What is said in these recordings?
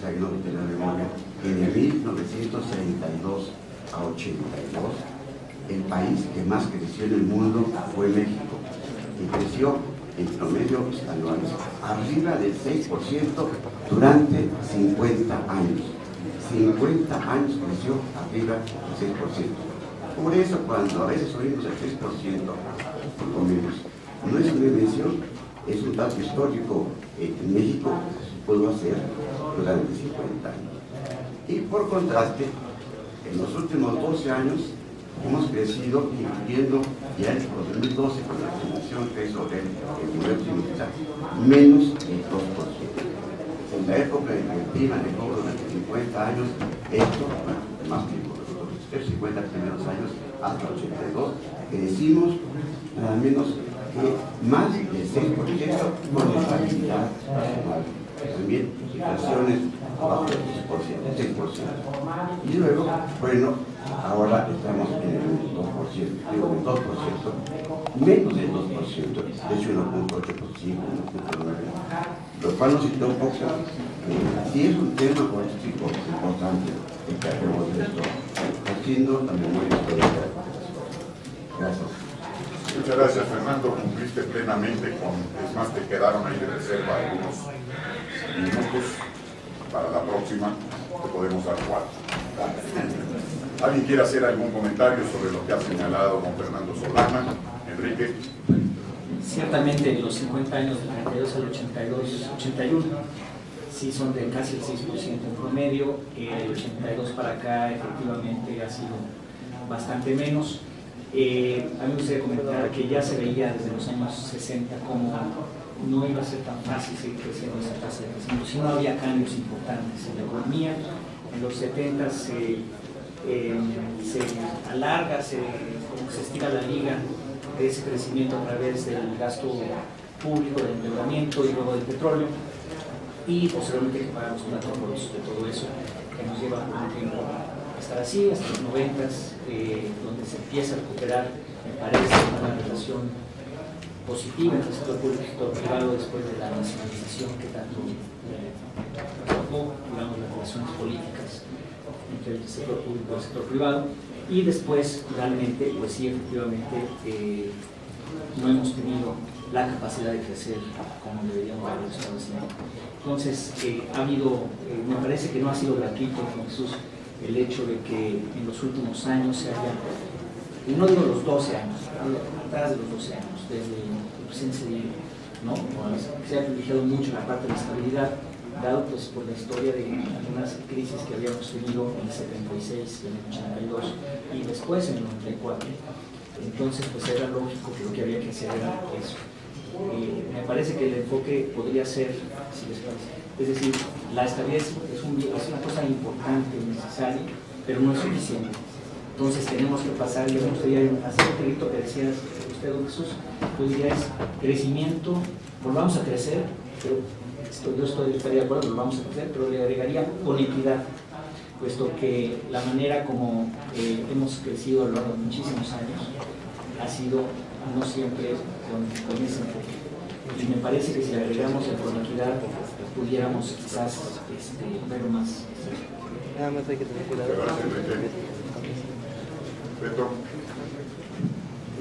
que no tener memoria que de 1962 a 82 el país que más creció en el mundo fue México, y creció en promedio anuales arriba del 6% durante 50 años. 50 años creció arriba del 6%. Por eso cuando a veces subimos el 6%, por lo menos, no es una invención, es un dato histórico. En México pudo hacer durante 50 años. Y por contraste, en los últimos 12 años hemos crecido, incluyendo ya en 2012 con la estimación que hizo el, nivel militar, menos del 2%. En la época en que el durante 50 años, esto, bueno, más tiempo, los 50 primeros años hasta 82, crecimos nada menos que más del 6% con estabilidad nacional. También inflaciones abajo del 6%, 6%. Y luego, bueno, ahora estamos en el 2%, digo, el 2%, menos del 2%, de hecho 1.8%, 1.9%, lo cual nos cita un poco, eh, si es un tema político importante el que hacemos esto, haciendo la memoria histórica de Gracias. Muchas gracias, Fernando. Cumpliste plenamente con, es más, te quedaron ahí de reserva algunos minutos. Para la próxima te podemos dar cuatro. ¿Alguien quiere hacer algún comentario sobre lo que ha señalado don Fernando Solana? Enrique. Ciertamente los 50 años del 32 al 82, 81 sí son de casi el 6% en promedio, el 82 para acá efectivamente ha sido bastante menos. Eh, a mí me gustaría comentar que ya se veía desde los años 60 como no iba a ser tan fácil seguir creciendo esa tasa de crecimiento, si no había cambios importantes en la economía. En los 70 se, eh, se alarga, se, se estira la liga de ese crecimiento a través del gasto público, del endeudamiento y luego del petróleo. Y posteriormente que pagamos por de todo eso, que nos lleva un tiempo a estar así, hasta los 90, eh, donde se empieza a recuperar, me parece, una relación positiva entre el sector público y el sector privado después de la nacionalización que tanto eh, digamos, las relaciones políticas entre el sector público y el sector privado. Y después, realmente, pues sí, efectivamente, eh, no hemos tenido la capacidad de crecer como deberíamos haber estado haciendo. Entonces, eh, ha habido, me parece que no ha sido gratuito, Jesús, el hecho de que en los últimos años se haya, y no digo los 12 años, atrás de los 12 años, desde el presidente ¿no? se ha privilegiado mucho la parte de la estabilidad, dado pues por la historia de algunas crisis que habíamos tenido en el 76, en el 82 y después en el 94. Entonces pues era lógico que lo que había que hacer era eso. Eh, me parece que el enfoque podría ser, es decir, la estabilidad es, un, es una cosa importante, necesaria, pero no es suficiente. Entonces tenemos que pasar, yo me gustaría hacer un grito que decía usted, don Jesús, yo diría es crecimiento, volvamos a crecer, pero yo estoy, estaría de acuerdo, lo vamos a hacer, pero le agregaría con equidad, puesto que la manera como eh, hemos crecido a lo largo de muchísimos años ha sido no siempre con ese enfoque. Y me parece que si agregamos el con equidad, pudiéramos quizás este, verlo más. Nada más hay que tener cuidado.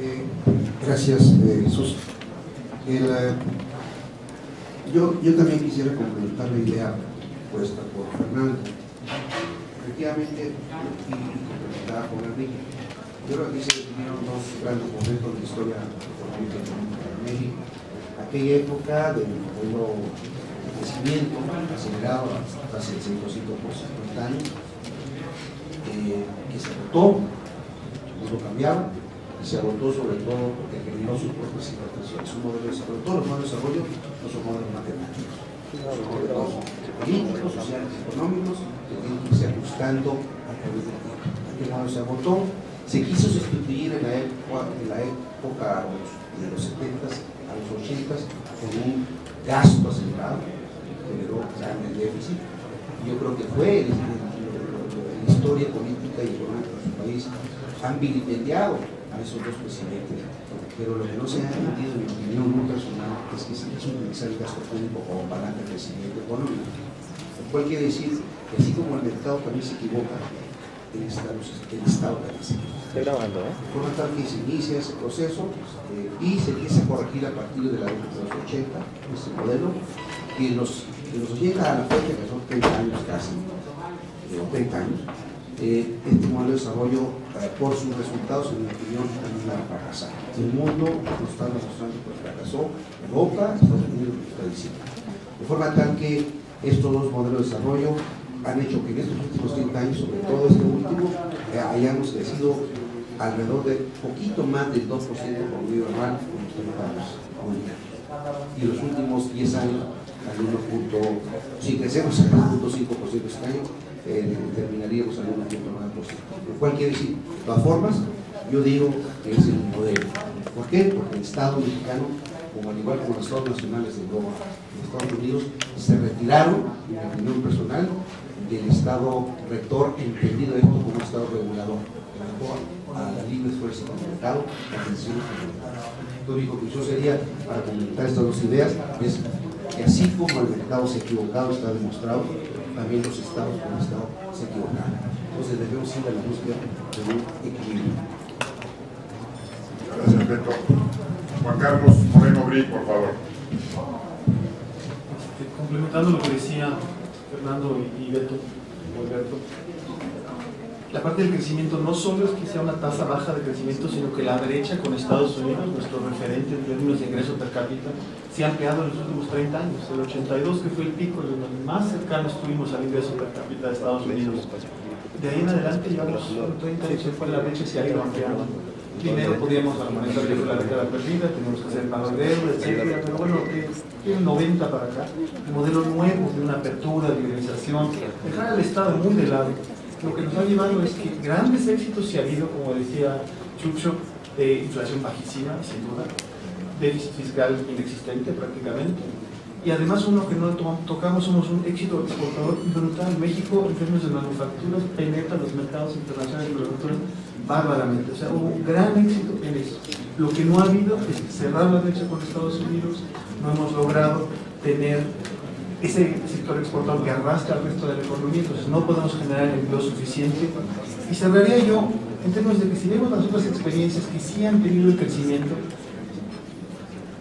Eh, gracias, eh, Jesús. El, eh, yo, yo también quisiera complementar la idea puesta por Fernando. Efectivamente, y complementada por Enrique, yo creo que se definieron dos grandes momentos de la historia económica de México. Aquella época del modelo de crecimiento acelerado hasta el 105 por 50 años, eh, que se agotó, lo cambiaron, y se agotó sobre todo porque generó sus propias interpretaciones. Un modelo de desarrollo, todos los modelos de desarrollo no son modelos matemáticos, son modelos políticos, sociales, económicos, que tienen que irse ajustando a través del. Aquel modelo se agotó, se quiso sustituir en la la época de los 70 a los 80 80 con un gasto acelerado, generó grande déficit. Yo creo que fue la historia política y económica de su país han vilipendiado a esos dos presidentes, pero lo que no se ha entendido, en mi opinión muy personal, es que se quiso utilizar el gasto público como palanca de crecimiento económico. Lo cual quiere decir que así como el mercado también se equivoca, el Estado, el Estado también se equivoca. Estoy grabando, ¿eh? De forma tal que se inicia ese proceso eh, y se empieza a corregir a partir de la década de los 80, este modelo, y de los 80 a la fecha, que son 30 años casi, o 30 años, eh, este modelo de desarrollo, eh, por sus resultados, en mi opinión, también va a. El mundo nos está demostrando que fracasó, Europa, Estados Unidos está diciendo. De forma tal que estos dos modelos de desarrollo han hecho que en estos últimos 30 años, sobre todo este último, eh, hayamos crecido alrededor de poquito más del 2% por medio anual con los 30 años. Y los últimos 10 años, al 1. si crecemos al 1.5% este año, eh, terminaríamos al 1.9%. Lo cual quiere decir, de todas formas, yo digo que es el modelo. ¿Por qué? Porque el Estado mexicano, como al igual como los Estados nacionales de Europa de Estados Unidos, se retiraron, en mi opinión personal, del Estado rector, entendido esto como un Estado regulador, a la libre fuerza del mercado. Lo único que yo sería, para complementar estas dos ideas, es que así como el mercado se ha equivocado, está demostrado, también los estados como Estado se equivocaron. Entonces debemos ir a la búsqueda de un equilibrio. Gracias, Beto. Juan Carlos Moreno Bri, por favor. Este, complementando lo que decía Fernando y y Beto, o Alberto, la parte del crecimiento no solo es que sea una tasa baja de crecimiento, sino que la brecha con Estados Unidos, nuestro referente en términos de ingreso per cápita, se ha ampliado en los últimos 30 años. El 82, que fue el pico en donde más cercano estuvimos al ingreso per cápita de Estados Unidos. De ahí en adelante, llevamos 30 años, fue la brecha se ha ido ampliando. Primero podíamos argumentar que fue la década perdida, tenemos que hacer pago de deuda, etcétera, pero bueno, tiene un 90 para acá, un modelo nuevo de una apertura, de organización, dejar al Estado muy de lado. Lo que nos ha llevado es que grandes éxitos se ha habido, como decía Chucho, de inflación bajísima, sin duda, déficit fiscal inexistente prácticamente, y además uno que no to- tocamos somos un éxito exportador brutal. México en términos de manufacturas penetra los mercados internacionales de manufacturas bárbaramente. O sea, hubo un gran éxito en eso. Lo que no ha habido es cerrar la brecha con Estados Unidos. No hemos logrado tener ese sector exportador que arrastra al resto de la economía, entonces no podemos generar el empleo suficiente. Y cerraría yo en términos de que si vemos las otras experiencias que sí han tenido el crecimiento,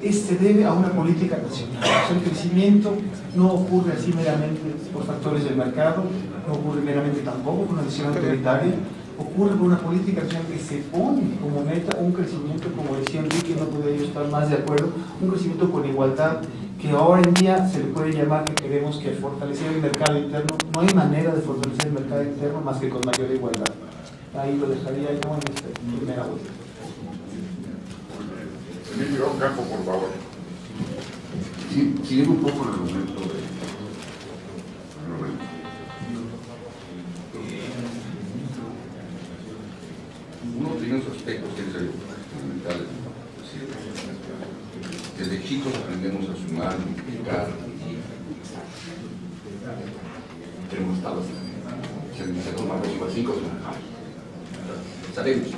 es- se debe a una política nacional. O sea, el crecimiento no ocurre así meramente por factores del mercado, no ocurre meramente tampoco por una decisión autoritaria, ocurre por una política nacional que se pone como meta un crecimiento, como decía Enrique, no podría yo estar más de acuerdo, un crecimiento con igualdad, que ahora en día se le puede llamar que queremos que fortalecer el mercado interno. No hay manera de fortalecer el mercado interno más que con mayor igualdad. Ahí lo dejaría yo en esta primera vuelta. Emilio Campo, por favor. Sí, siguiendo un poco el argumento de Roberto. Uno tiene esos aspectos que es fundamentales. Es decir, Desde aprendemos a sumar, multiplicar. Tenemos tablas. Se se toma por 5 Sabemos.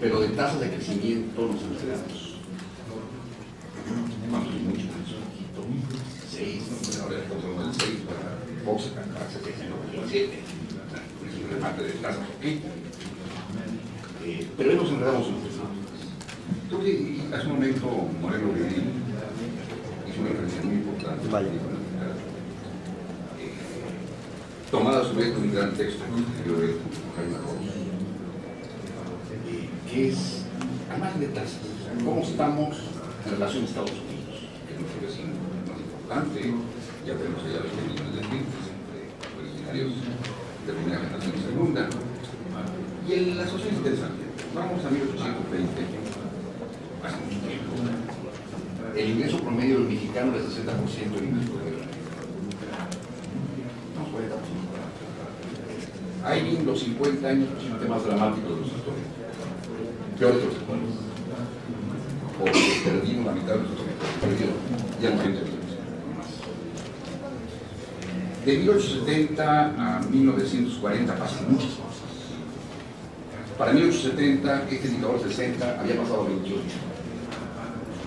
Pero de tasas de crecimiento nos enteramos. ¿Cuánto es mucho? Pues seis para. Es un de tasas. Eh, pero ahí nos que hace un momento Moreno Vidal hizo una referencia muy importante. Vale. Eh, tomada a su vez de un gran texto que él, Jaime Ross, que es, además de tasas, cómo estamos en relación a Estados Unidos, que es nuestro vecino más importante, ya tenemos allá 20 millones de clientes, entre originarios de primera generación y segunda. Y el- la situación es interesante. Vamos a 1820, hace mucho tiempo. El ingreso promedio del mexicano es del 60% del ingreso promedio. Vamos 40%. Ahí en los 50 años posiblemente más dramáticos de nuestra historia. Peor de los Porque perdimos la mitad de nuestros ya no gente De 1870 a 1940 pasan muchas cosas. Para 1870, este indicador 60 había pasado a 28.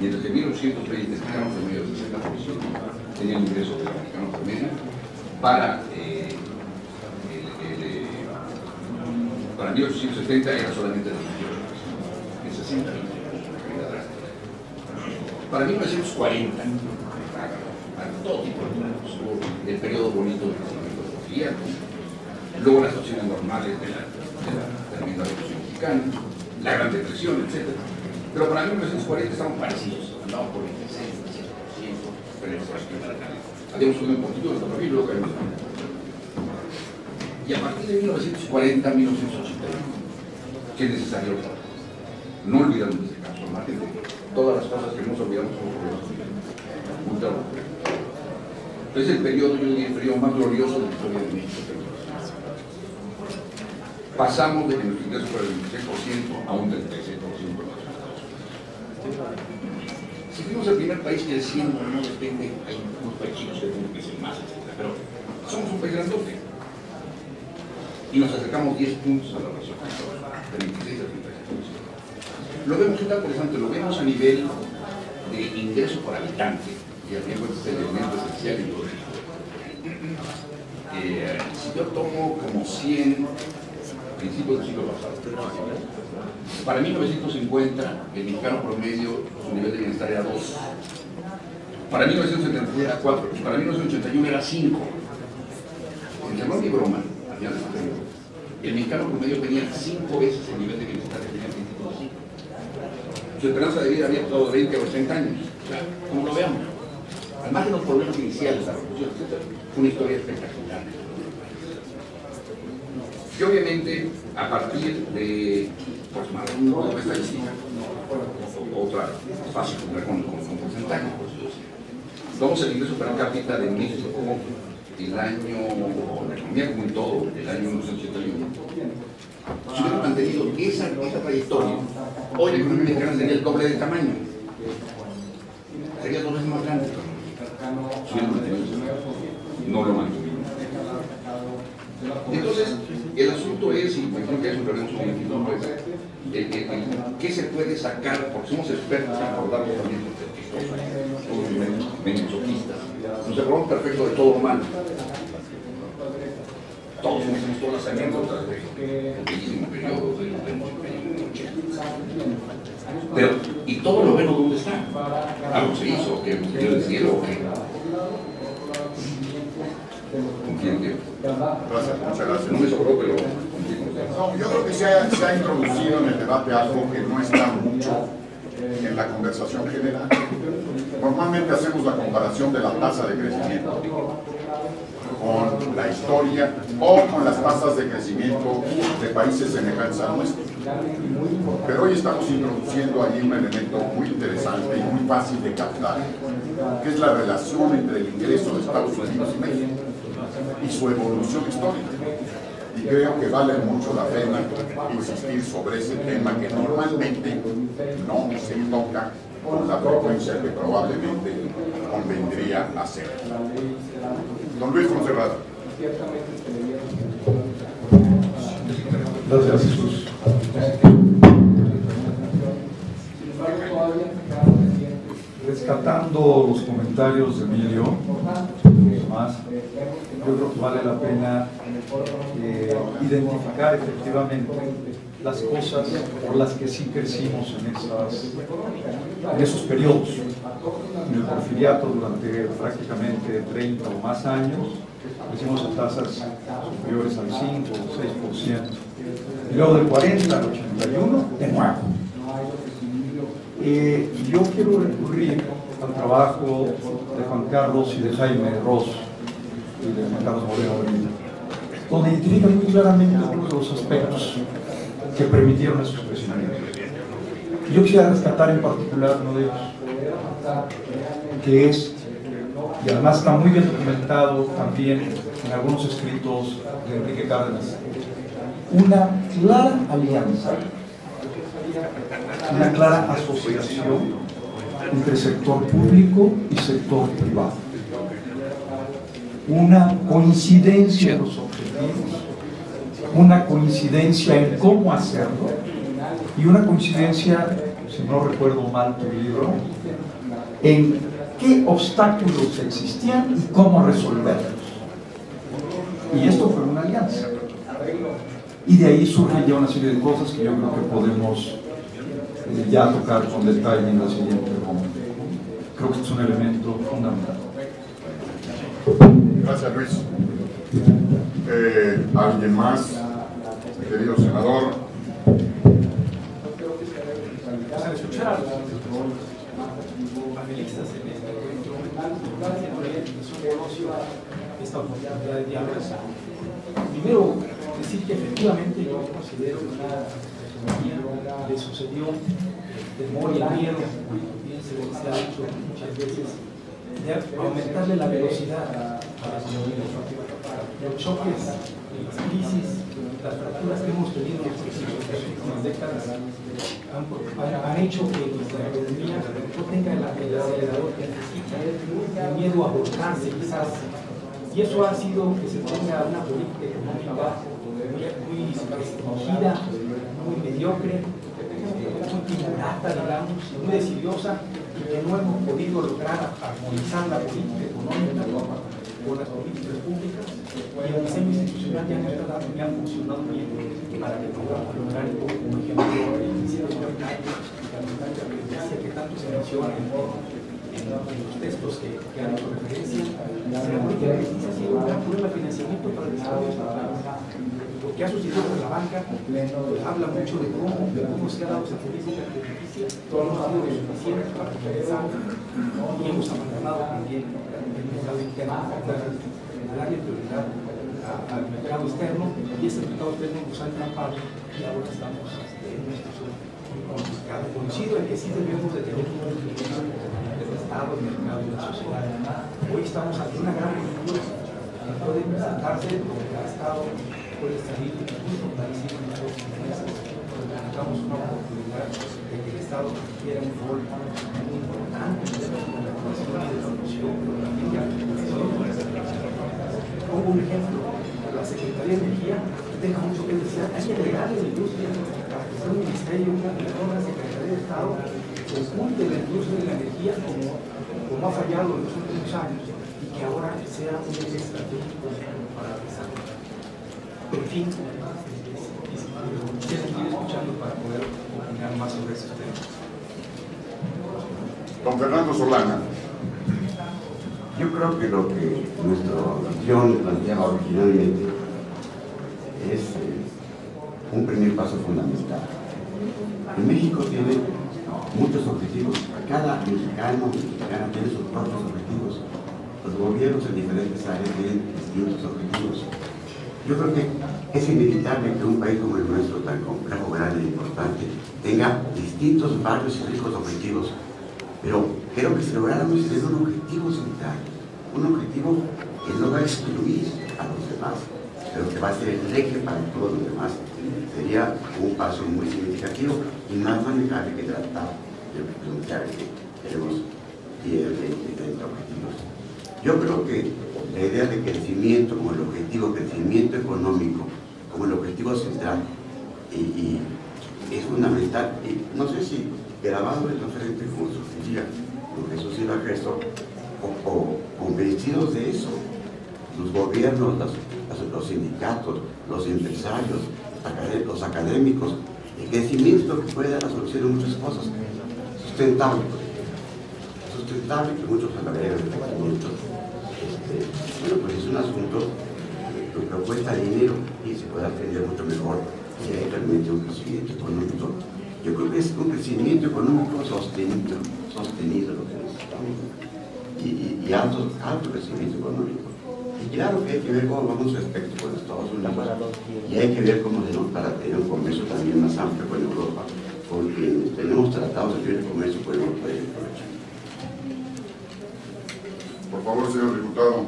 Que en 1820 el mexicano promedio del 60% tenía un ingreso del mexicano promedio para, eh, el, el, eh, para 1870 era solamente de 28. En 60 Para 1940, todo tipo de números, el periodo bonito del crecimiento del gobierno, luego las opciones normales de la, de la mexicana, la gran depresión, etc. Pero para 1940 estamos parecidos, andamos por el 26, 27%, pero por aquí para acá. Habíamos subido un poquito nuestro perfil, luego caímos Y a partir de 1940, 1981, que es necesario no olvidando este caso, margen de todas las cosas que hemos olvidado, muy es el periodo, yo diría, el periodo más glorioso de la historia de México. Pasamos de que nuestro ingreso fuera del 26% a un 36% Si fuimos el primer país creciendo, no depende, hay unos países chicos que que crecer más, etc. Pero somos un país grandote. Y nos acercamos 10 puntos a la relación de 26 a 36%. Lo vemos, está interesante, lo vemos a nivel de ingreso por habitante y al tiempo este elemento esencial y todo eh, si yo tomo como 100 principios del siglo pasado, para 1950 el mexicano promedio su nivel de bienestar era 2, para 1970 era 4, y para 1981 era 5. En no ni broma, final de el mexicano promedio tenía 5 veces el nivel de bienestar que tenía 5. Su esperanza de vida había estado de 20 o 30 años, o sea, como lo veamos margen de los problemas iniciales la revolución, etc., una historia espectacular. Y obviamente, a partir de pues, más de una estadística, otra fácil con, con, con porcentaje, vamos el ingreso per cápita de México el año, la economía como en todo, el año 1981. Si hubiera mantenido esa, esa trayectoria, hoy la economía mexicana sería el doble de tamaño. Sería dos veces más grande no lo mantuvimos. Entonces, el asunto es, y creo que eso lo haremos con el título, qué se puede sacar, porque somos expertos en abordar los también mensoquistas. Nos acordamos perfecto de todo humano. Todos conocemos todas las anécdotas de un bellísimo periodo de los pero, ¿y todo lo bueno dónde está? ¿Algo se hizo? ¿Que se el cielo? Gracias, muchas gracias. No me sobró, pero no, yo creo que se ha, introducido en el debate algo que no está mucho en la conversación general. Normalmente hacemos la comparación de la tasa de crecimiento con la historia o con las tasas de crecimiento de países semejantes a nuestro. Pero hoy estamos introduciendo ahí un elemento muy interesante y muy fácil de captar, que es la relación entre el ingreso de Estados Unidos y México y su evolución histórica. Y creo que vale mucho la pena insistir sobre ese tema que normalmente no se toca con la frecuencia que probablemente convendría hacer. Don Luis Monserrat. Gracias, Jesús. Rescatando los comentarios de Emilio, más, yo creo que vale la pena eh, identificar efectivamente las cosas por las que sí crecimos en, esas, en esos periodos. En el porfiriato durante prácticamente 30 o más años, crecimos a tasas superiores al 5 o 6%. Y luego del 40 al 81, de nuevo. Eh, yo quiero recurrir al trabajo de Juan Carlos y de Jaime Ross y de Juan Carlos Moreno donde identifican muy claramente algunos de los aspectos que permitieron esos crecimientos. Yo quisiera rescatar en particular uno de ellos, que es, y además está muy bien documentado también en algunos escritos de Enrique Cárdenas, una clara alianza, una clara asociación entre sector público y sector privado. Una coincidencia en los una coincidencia en cómo hacerlo y una coincidencia, si no recuerdo mal tu libro, en qué obstáculos existían y cómo resolverlos. Y esto fue una alianza. Y de ahí surgen ya una serie de cosas que yo creo que podemos eh, ya tocar con detalle en la siguiente ronda. Creo que es un elemento fundamental. Gracias, Luis. Eh, ¿Alguien más? Querido senador. Esta oportunidad de diálogo. Primero, decir que efectivamente yo considero que la le sucedió temor y miedo, bien se se ha dicho muchas veces, de aumentarle la velocidad a la economía. Los choques, las crisis, las fracturas que hemos tenido en las últimas décadas han, hecho que nuestra economía no tenga el, el acelerador que necesita, el miedo a volcarse quizás. Y eso ha sido que se tenga una política económica muy restringida, muy mediocre, muy timorata, digamos, muy decidiosa, y que no hemos podido lograr armonizar la política económica con las políticas públicas y el diseño institucional ya dando, ya ha funcionado bien para que podamos lograr, como ejemplo, el principio de mercado, la crediticia que tanto se menciona en, en, en los textos que, que han hecho referencia, la crediticia ha problema de financiamiento para el desarrollo de. Lo que ha con la banca habla mucho de cómo, de cómo se ha dado esa política crediticia, no ha sido lo suficiente para y hemos abandonado también el mercado interno, a darle prioridad al mercado externo y ese mercado externo nos ha entrampado y ahora estamos este, en muy complicada. Coincido en que sí debemos de tener un equilibrio del Estado, el mercado y la sociedad. Hoy estamos ante una gran cultura que puede presentarse donde el Estado puede salir fortalecido en nuestros intereses, donde tengamos una oportunidad de que el Estado adquiera un rol muy importante en la comunicación y de también de aplicación. Pongo un ejemplo, la Secretaría de Energía deja mucho que desear, hay que agregarle la industria para que sea un ministerio, una, una Secretaría de Estado que oculte la industria de la energía como, como ha fallado en los últimos años y que ahora sea un eje estratégico para el desarrollo. Pero en fin, quisiera seguir escuchando para poder opinar más sobre esos temas. Don Fernando Solana. Yo creo que lo que nuestra visión planteaba originalmente es eh, un primer paso fundamental. En México tiene muchos objetivos. Cada mexicano, mexicana tiene sus propios objetivos. Los gobiernos en diferentes áreas tienen distintos objetivos. Yo creo que es inevitable que un país como el nuestro, tan complejo, grande e importante, tenga distintos varios y ricos objetivos. Pero creo que si lográramos tener un objetivo central, un objetivo que no va a excluir a los demás, pero que va a ser el eje para todos los demás, sería un paso muy significativo y más manejable que tratar de plantear que tenemos 10, 20, 30 objetivos. Yo creo que la idea de crecimiento como el objetivo, crecimiento económico como el objetivo central, y, es fundamental. Y no sé si grabado en referente como sugería don Jesús Silva Gesto, o, o convencidos de eso, los gobiernos, los sindicatos, los empresarios, los académicos, el crecimiento que puede dar la solución a muchas cosas, sustentable, sustentable que muchos hablarían de crecimiento. Este, bueno, pues es un asunto que, cuesta dinero y se puede atender mucho mejor si hay realmente un crecimiento económico. Yo creo que es un crecimiento económico sostenido, sostenido lo que necesitamos. Y, y- y alto, alto crecimiento económico. Y claro que hay que ver cómo vamos respecto con Estados Unidos. Y hay que ver cómo hacemos para tener un comercio también más amplio con Europa. Porque tenemos tratados de libre comercio con Europa y aprovechar. Por favor, señor diputado.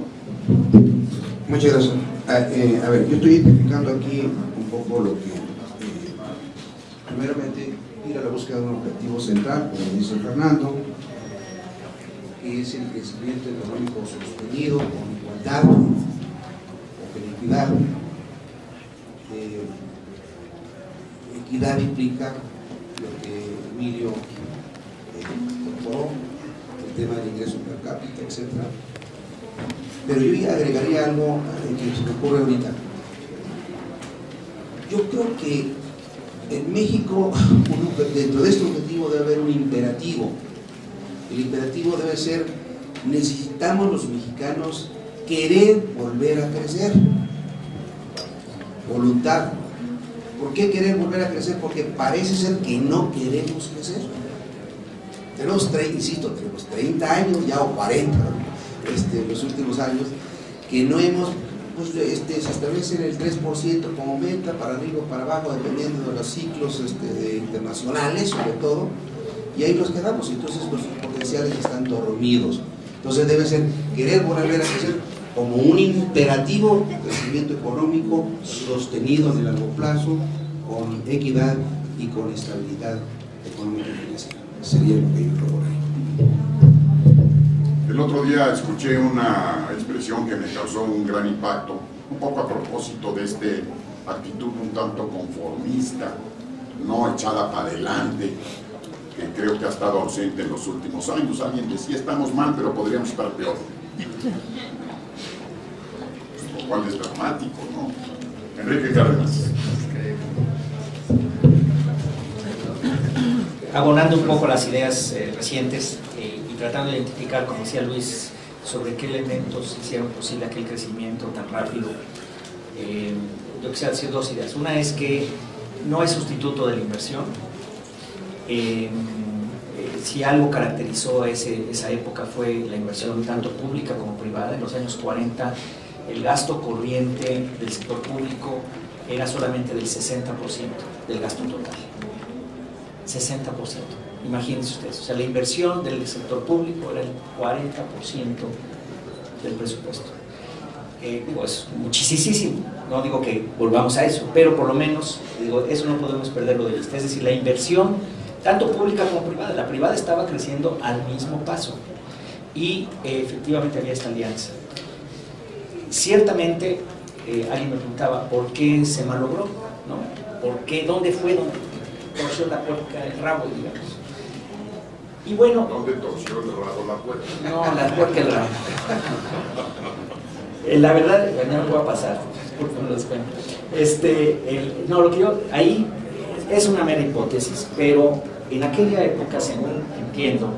Muchas gracias. Ah, eh, a ver, yo estoy identificando aquí un poco lo que, eh, primeramente, ir a la búsqueda de un objetivo central, como dice Fernando, que es el crecimiento económico sostenido con igualdad equidad. Eh, equidad implica lo que Emilio eh, tema del ingreso per cápita, etc. Pero yo agregaría algo que se me ocurre ahorita. Yo creo que en México, dentro de este objetivo debe haber un imperativo. El imperativo debe ser, necesitamos los mexicanos querer volver a crecer. Voluntad. ¿Por qué querer volver a crecer? Porque parece ser que no queremos crecer. Tenemos, insisto, tenemos 30 años ya o 40 este, los últimos años que no hemos, pues este, se establece en el 3% como meta, para arriba o para abajo, dependiendo de los ciclos este, internacionales sobre todo, y ahí nos quedamos, entonces los potenciales están dormidos. Entonces debe ser querer volver a crecer como un imperativo crecimiento económico sostenido en el largo plazo, con equidad y con estabilidad económica y financiera. Sería lo que yo proponería. El otro día escuché una expresión que me causó un gran impacto, un poco a propósito de esta actitud un tanto conformista, no echada para adelante, que creo que ha estado ausente en los últimos años. Alguien decía, estamos mal, pero podríamos estar peor. Lo cual es dramático, ¿no? Enrique Cárdenas. Abonando un poco las ideas eh, recientes eh, y tratando de identificar, como decía Luis, sobre qué elementos hicieron posible aquel crecimiento tan rápido. Eh, yo quisiera decir dos ideas. Una es que no es sustituto de la inversión. Si algo caracterizó esa época fue la inversión tanto pública como privada. En los años 40 el gasto corriente del sector público era solamente del 60% del gasto total. 60%. Imagínense ustedes. O sea, la inversión del sector público era el 40% del presupuesto. Eh, digo, es muchísimo. No digo que volvamos a eso, pero por lo menos, digo, eso no podemos perderlo de vista. Es decir, la inversión, tanto pública como privada, la privada estaba creciendo al mismo paso. Y eh, efectivamente había esta alianza. Ciertamente, eh, alguien me preguntaba, ¿por qué se malogró? ¿No? ¿Por qué? ¿Dónde fue? ¿Dónde torció la puerca el rabo, digamos? Y bueno, ¿Dónde torció el rabo la puerta? no, la puerca el rabo. Eh, La verdad, ya no va a pasar, porque no los cuento. Este, el- no, lo que yo, ahí es una mera hipótesis, pero en aquella época, según entiendo,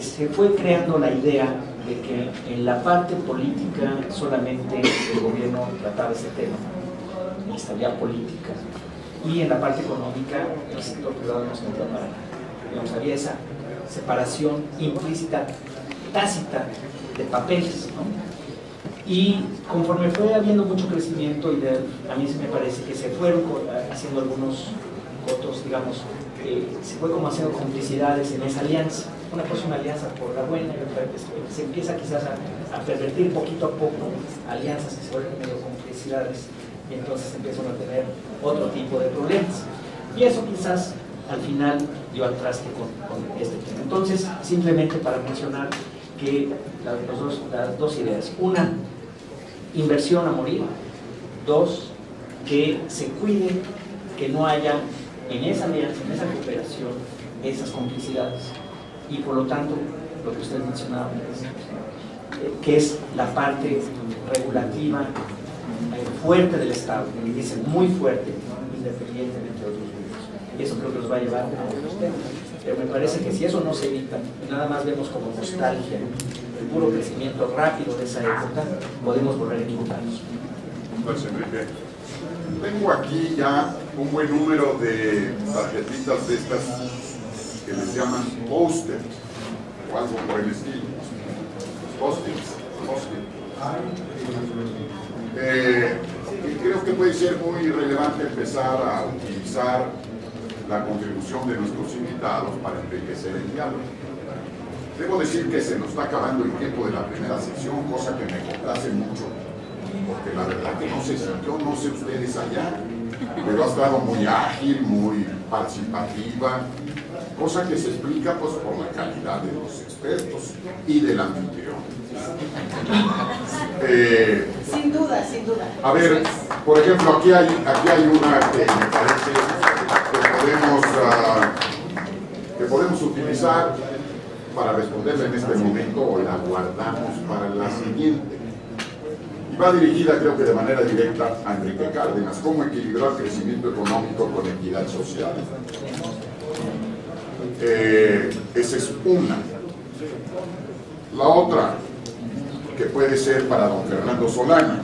se fue creando la idea de que en la parte política solamente el gobierno trataba ese tema, estabilidad política, y en la parte económica el sector privado no se metía para nada. Digamos, había esa separación implícita, tácita, de papeles. Y conforme fue habiendo mucho crecimiento, y a mí se me parece que se fueron co- haciendo algunos votos, digamos, se fue como haciendo complicidades en esa alianza. Una cosa una alianza por la buena se empieza quizás a, a pervertir poquito a poco alianzas que se vuelven medio complicidades y entonces empiezan a tener otro tipo de problemas. Y eso quizás al final dio al traste con, este tema. Entonces, simplemente para mencionar que la- los dos- las dos ideas. Una, inversión a morir. Dos, que se cuide que no haya en esa alianza, en esa cooperación, esas complicidades. Y por lo tanto, lo que usted mencionaba, eh, que es la parte regulativa fuerte del Estado, y dice muy fuerte, independientemente de otros grupos. Y eso creo que nos va a llevar a otros temas. Pero me parece que si eso no se evita, nada más vemos como nostalgia, el puro crecimiento rápido de esa época, podemos volver a equivocarnos. Enrique. Tengo aquí ya un buen número de tarjetitas de estas que les llaman póster o algo por el estilo. Post-its. post-it. Eh, creo que puede ser muy relevante empezar a utilizar la contribución de nuestros invitados para enriquecer el diálogo. Debo decir que se nos está acabando el tiempo de la primera sección, cosa que me complace mucho, porque la verdad que no sé si yo, no sé ustedes allá, pero ha estado muy ágil, muy participativa, cosa que se explica pues, por la calidad de los expertos y del anfitrión. Eh, Sin duda, sin duda. a ver, por ejemplo, aquí hay, aquí hay una que me parece que podemos, ah, que podemos utilizar para responderla en este momento o la guardamos para la siguiente. Y va dirigida, creo que de manera directa, a Enrique Cárdenas. ¿Cómo equilibrar crecimiento económico con equidad social? Eh, esa es una. La otra, que puede ser para don Fernando Solana.